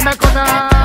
in the corner.